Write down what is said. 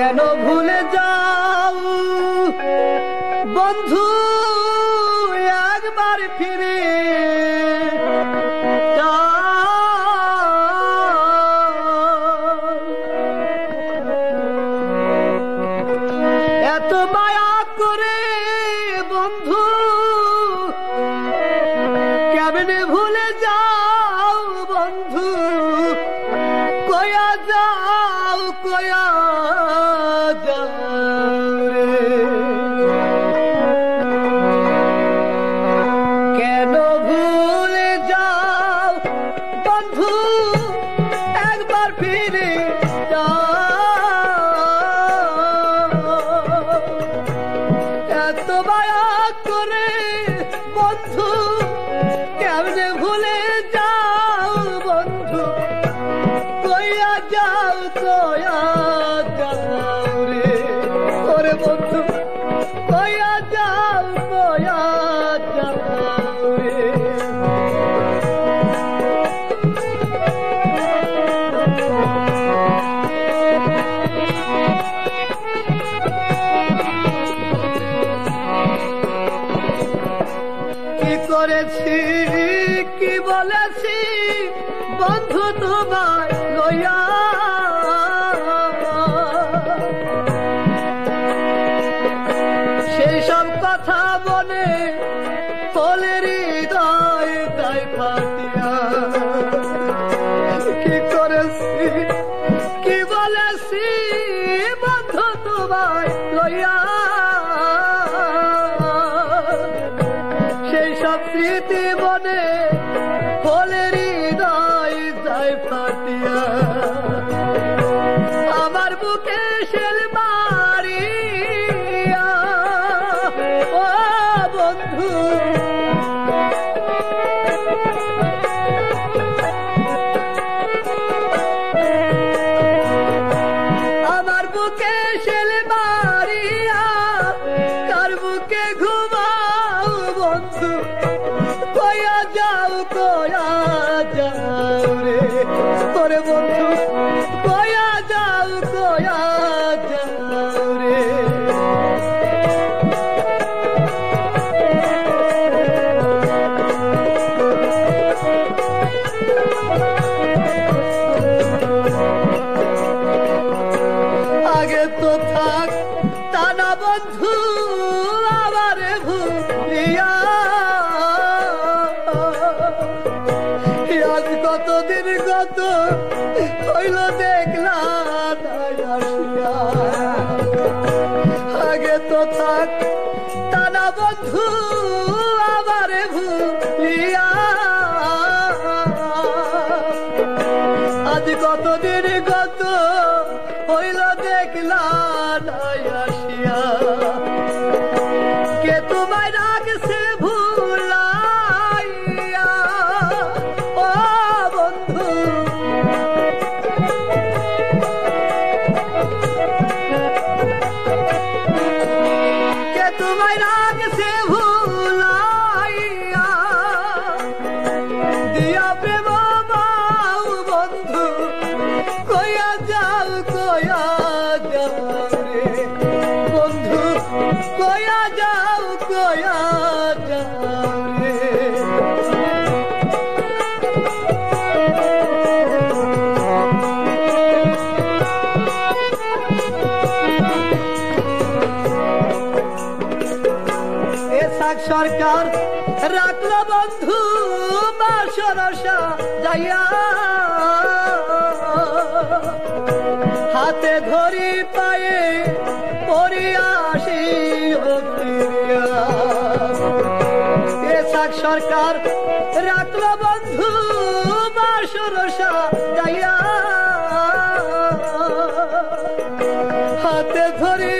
কেন ভুলে যাও? বন্ধু একবার ফিরে এত মায়া করে বন্ধু কেমনে করেছি কি বলেছি বন্ধু তোমায় লইয়া কথা বলে কলের হৃদয় তাই ফাটিয়া। কি করেছি, কি বলেছি, বন্ধু তোমায় লইয়া। সেই সব স্মৃতি মনে ফলের হৃদয় যায় ফাটিয়া। বন্ধু হইল দেখলা আগে তো থাক টানা বন্ধু, আবার ভুলিয়া। আজ কতদিন কত হইল দেখলা আসিয়া। কে তোমায় রাখছে ভুলাইয়া? ও বন্ধু কয়া যাও কয়া যাও। রে সরকার রাখল বন্ধু বাসরসা যাইয়া। হাতে ধরি পায়ে পরিয়াসি এসাক সরকার রাখল বন্ধু হাতে ধরি